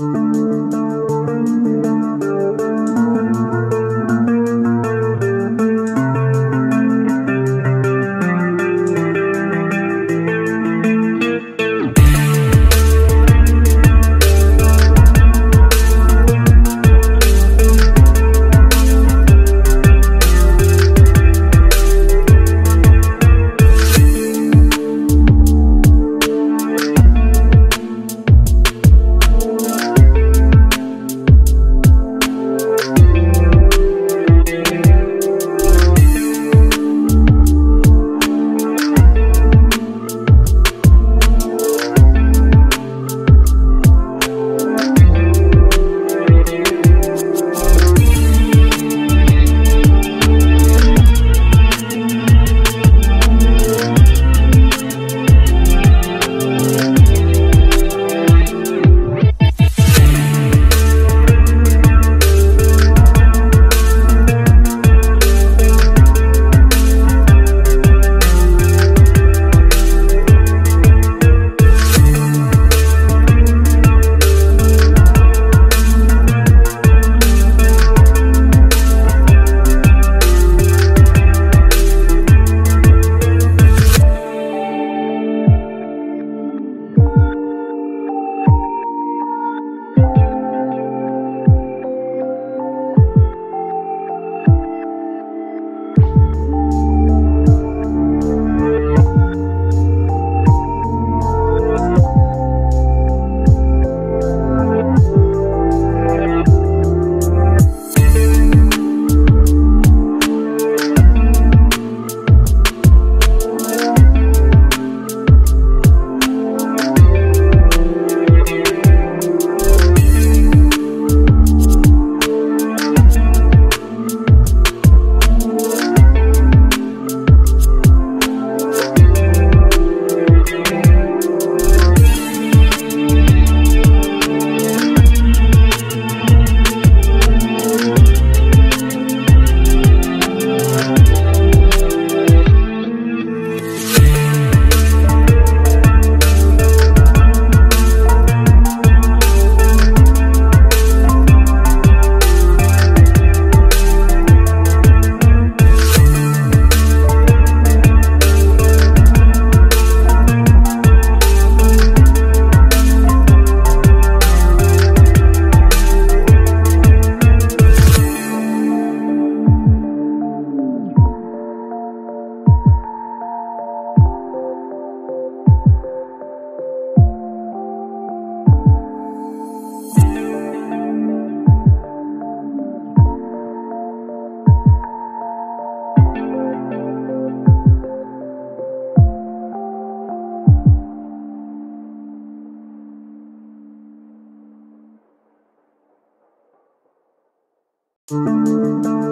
Música Música